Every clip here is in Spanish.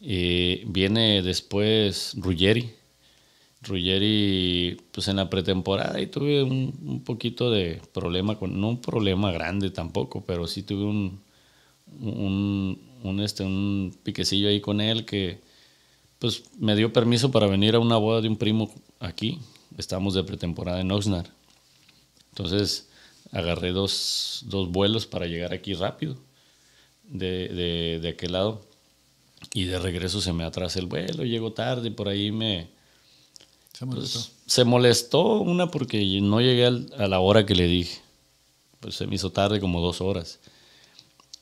Eh, viene después Ruggeri. Ruggeri, pues en la pretemporada y tuve un, poquito de problema, con, no un problema grande tampoco, pero sí tuve un, un, este, un piquecillo ahí con él que pues me dio permiso para venir a una boda de un primo aquí. Estábamos de pretemporada en Oxnard. Entonces agarré dos, dos vuelos para llegar aquí rápido de, de, aquel lado. Y de regreso se me atrasa el vuelo, llego tarde, y por ahí me... Se molestó. Pues, se molestó una porque no llegué al, a la hora que le dije. Pues se me hizo tarde como dos horas.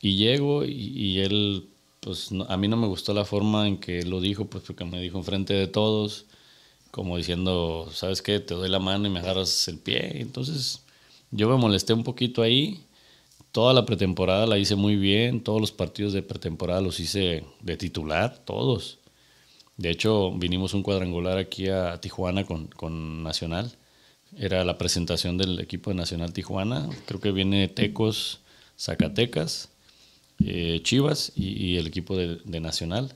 Y llego y, y él, pues no, a mí no me gustó la forma en que lo dijo, pues porque me dijo enfrente de todos, como diciendo, ¿sabes qué? Te doy la mano y me agarras el pie. Entonces yo me molesté un poquito ahí. Toda la pretemporada la hice muy bien, todos los partidos de pretemporada los hice de titular, todos. De hecho, vinimos un cuadrangular aquí a Tijuana con, con Nacional. Era la presentación del equipo de Nacional Tijuana. Creo que viene Tecos, Zacatecas, eh, Chivas y, el equipo de, de, Nacional.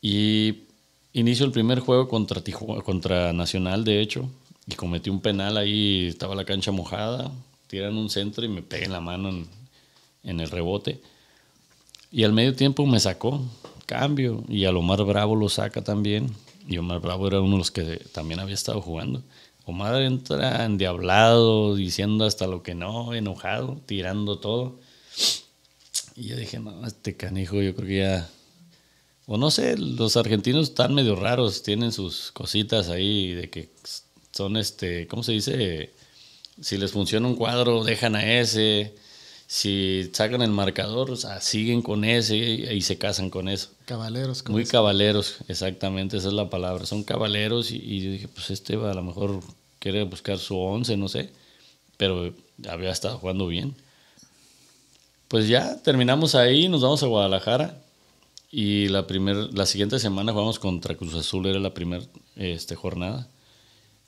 Y inicio el primer juego contra, Tijuana, contra Nacional, de hecho, y cometí un penal ahí, estaba la cancha mojada, tiran un centro y me pegué la mano en, el rebote. Y al medio tiempo me sacó, cambio, y a Omar Bravo lo saca también. Y Omar Bravo era uno de los que también había estado jugando. Omar entra endiablado, diciendo hasta lo que no, enojado, tirando todo. Y yo dije, no, este canijo, yo creo que ya. O no sé, los argentinos están medio raros, tienen sus cositas ahí de que son este, ¿cómo se dice? Si les funciona un cuadro, dejan a ese. Si sacan el marcador, o sea, siguen con ese y, se casan con eso. Cabaleros. Muy eso. cabaleros, exactamente, esa es la palabra. Son cabaleros y, y, yo dije, pues este a lo mejor quiere buscar su once, no sé. Pero había estado jugando bien. Pues ya terminamos ahí, nos vamos a Guadalajara. Y la, primer, la siguiente semana jugamos contra Cruz Azul, era la primera este, jornada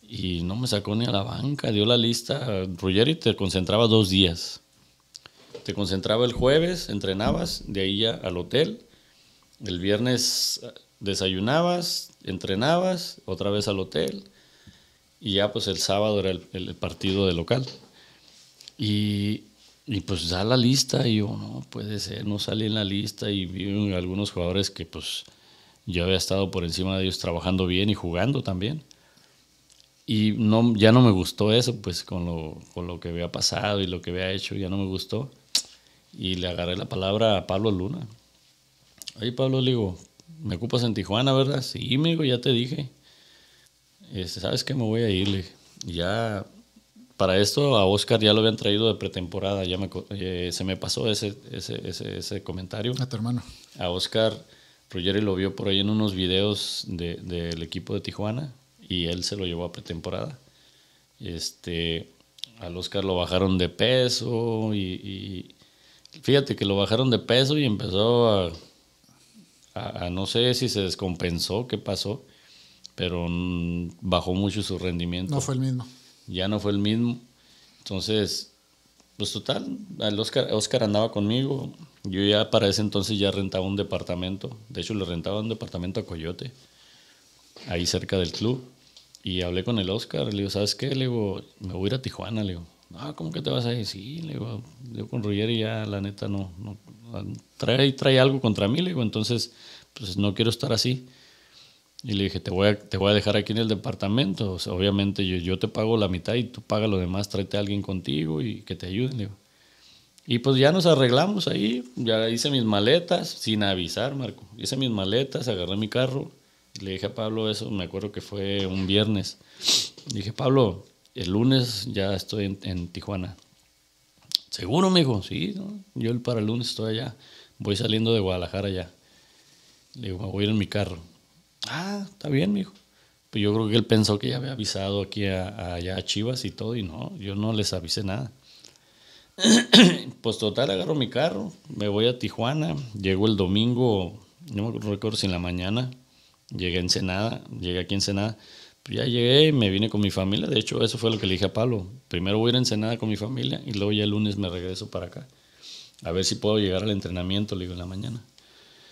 y no me sacó ni a la banca, dio la lista. Ruggeri te concentraba dos días. Te concentraba el jueves, entrenabas, de ahí ya al hotel. El viernes desayunabas, entrenabas, otra vez al hotel. Y ya pues el sábado era el, el partido de local. Y, y, pues da la lista y yo, no puede ser, no salí en la lista y vi algunos jugadores que pues yo había estado por encima de ellos trabajando bien y jugando también y no, ya no me gustó eso, pues con lo, con lo que había pasado y lo que había hecho, ya no me gustó. Y le agarré la palabra a Pablo Luna. Oye, Pablo, le digo, ¿me ocupas en Tijuana, verdad? Sí, amigo, ya te dije. Este, ¿Sabes qué? Me voy a ir. Le ya, para esto a Oscar ya lo habían traído de pretemporada, ya me, eh, se me pasó ese, ese, ese, ese, comentario. A tu hermano. A Oscar, Ruggeri lo vio por ahí en unos videos del de, de equipo de Tijuana y él se lo llevó a pretemporada. Este, al Oscar lo bajaron de peso y, y, fíjate que lo bajaron de peso y empezó a, a, a, no sé si se descompensó, qué pasó, pero bajó mucho su rendimiento. No fue el mismo. Ya no fue el mismo. Entonces, pues total, el Oscar, Oscar andaba conmigo. Yo ya para ese entonces ya rentaba un departamento. De hecho, le rentaba un departamento a Coyote, ahí cerca del club. Y hablé con el Oscar, le digo, ¿sabes qué? Le digo, me voy a ir a Tijuana, le digo. Ah, ¿cómo que te vas a ir? Sí, le digo, yo con Ruggeri ya la neta no, no trae, trae algo contra mí, le digo, entonces pues no quiero estar así. Y le dije, te voy a, te voy a dejar aquí en el departamento, o sea, obviamente yo, yo te pago la mitad y tú pagas lo demás, tráete a alguien contigo y que te ayude, le digo. Y pues ya nos arreglamos ahí, ya hice mis maletas, sin avisar, Marco. Hice mis maletas, agarré mi carro, le dije a Pablo eso, me acuerdo que fue un viernes. Le dije, Pablo, el lunes ya estoy en, Tijuana. ¿Seguro, me? Sí, yo el para el lunes estoy allá. Voy saliendo de Guadalajara ya. Le digo, voy a ir en mi carro. Ah, está bien, me dijo. Pues yo creo que él pensó que ya había avisado aquí a, a, allá a Chivas y todo, y no, yo no les avisé nada. pues total, agarro mi carro, me voy a Tijuana, llego el domingo, no me recuerdo si en la mañana, Llegué a Ensenada, llegué aquí a Ensenada. Pues ya llegué, me vine con mi familia. De hecho, eso fue lo que le dije a Pablo. Primero voy a ir a Ensenada con mi familia y luego ya el lunes me regreso para acá. A ver si puedo llegar al entrenamiento, le digo, en la mañana.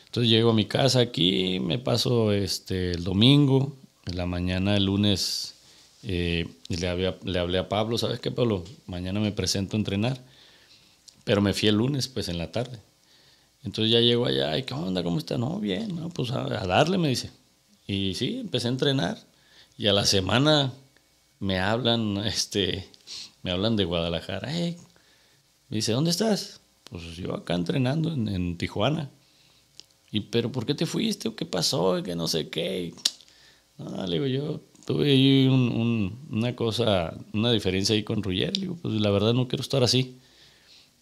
Entonces llego a mi casa aquí, me paso este, el domingo, en la mañana, el lunes, eh, le, le hablé a Pablo, ¿sabes qué, Pablo? Mañana me presento a entrenar, pero me fui el lunes, pues en la tarde. Entonces ya llego allá, y ¿qué onda? ¿Cómo está? No, bien, pues a darle, me dice. Y sí, empecé a entrenar. Y a la semana me hablan, este, me hablan de Guadalajara. me dice, ¿dónde estás? Pues yo acá entrenando en, en Tijuana. Y, pero ¿por qué te fuiste? ¿O qué pasó? Que no sé qué. No, le digo, yo tuve ahí una cosa, una diferencia ahí con Ruyer. Le digo, pues la verdad no quiero estar así.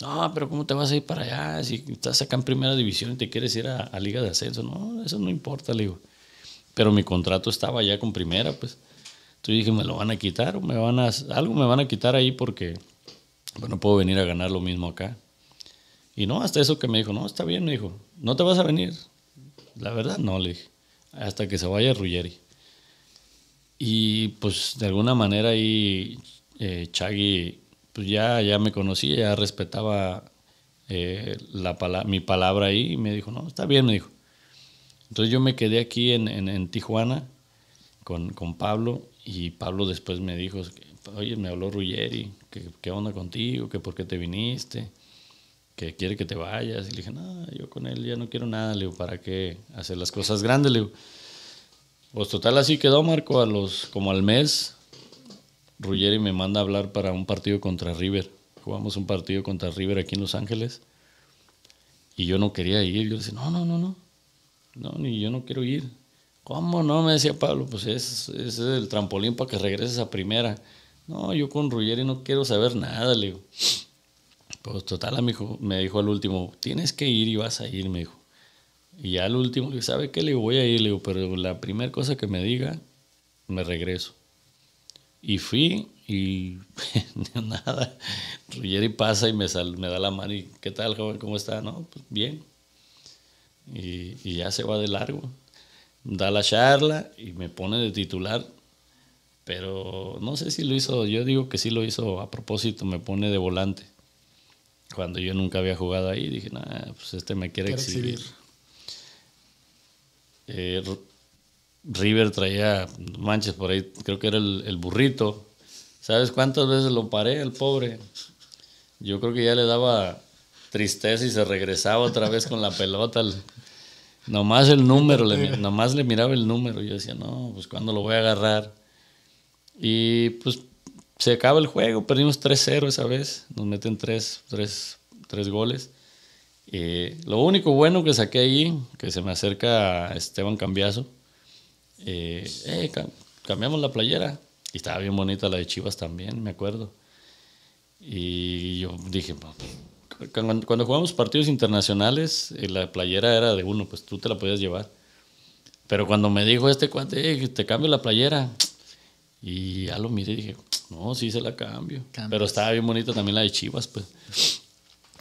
No, pero ¿cómo te vas a ir para allá? Si estás acá en primera división y te quieres ir a, a Liga de Ascenso. No, eso no importa, le digo. Pero mi contrato estaba ya con primera, pues. Entonces dije, ¿me lo van a quitar me van a... Algo me van a quitar ahí porque bueno, puedo venir a ganar lo mismo acá. Y no, hasta eso que me dijo, no, está bien, me dijo, no te vas a venir. La verdad, no, le dije, hasta que se vaya Ruggeri. Y pues de alguna manera ahí eh, Chagui, pues ya, ya me conocía, ya respetaba eh, la mi palabra ahí y me dijo, no, está bien, me dijo. Entonces yo me quedé aquí en, en, Tijuana con, con, Pablo y Pablo después me dijo, oye, me habló Ruggeri, ¿qué, qué onda contigo? ¿Qué por qué te viniste? que quiere que te vayas. Y le dije, no, yo con él ya no quiero nada, le digo, ¿para qué hacer las cosas grandes? Le digo, pues total así quedó, Marco, a los, como al mes, Ruggeri me manda a hablar para un partido contra River. Jugamos un partido contra River aquí en Los Ángeles. Y yo no quería ir. Yo le decía, no, no, no, no. No, ni yo no quiero ir. ¿Cómo no? Me decía Pablo, pues ese es el trampolín para que regreses a primera. No, yo con Ruggeri no quiero saber nada, le digo. Pues total, amigo, me dijo al último, tienes que ir y vas a ir, me dijo. Y al último le ¿sabe qué? Le digo, voy a ir, le digo, pero la primera cosa que me diga, me regreso. Y fui y nada, Ruggeri pasa y me, me da la mano y ¿qué tal, joven? ¿Cómo está? No, pues bien. Y, y ya se va de largo. Da la charla y me pone de titular, pero no sé si lo hizo, yo digo que sí lo hizo a propósito, me pone de volante cuando yo nunca había jugado ahí, dije, nah, pues este me quiere exhibir. Eh, River traía manches por ahí, creo que era el, burrito. ¿Sabes cuántas veces lo paré, el pobre? Yo creo que ya le daba tristeza y se regresaba otra vez con la pelota. Nomás el número, le, nomás le miraba el número. Yo decía, no, pues cuando lo voy a agarrar. Y pues se acaba el juego, perdimos 3-0 esa vez, nos meten 3, goles. Eh, lo único bueno que saqué ahí, que se me acerca a Esteban Cambiazo, eh, eh, cambiamos la playera y estaba bien bonita la de Chivas también, me acuerdo. Y yo dije, cuando, jugamos partidos internacionales, la playera era de uno, pues tú te la podías llevar. Pero cuando me dijo este cuate, te cambio la playera, y ya lo miré y dije, no, sí se la cambio. Pero estaba bien bonita también la de Chivas, pues.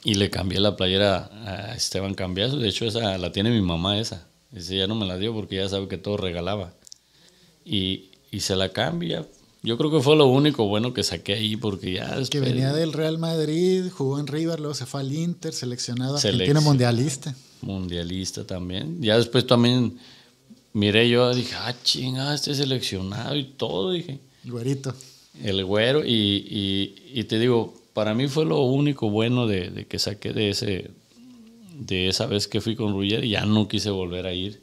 Y le cambié la playera a Esteban Cambiazo. De hecho, esa la tiene mi mamá, esa. Esa ya no me la dio porque ya sabe que todo regalaba. Y, y se la cambia. Yo creo que fue lo único bueno que saqué ahí porque ya... Que venía del Real Madrid, jugó en River, luego se fue al Inter, seleccionado tiene mundialista. Mundialista también. Ya después también miré yo, dije, ah, chinga, este seleccionado y todo, dije. Güerito el güero. Y, y, te digo, para mí fue lo único bueno de, que saqué de ese de esa vez que fui con Ruyer y ya no quise volver a ir.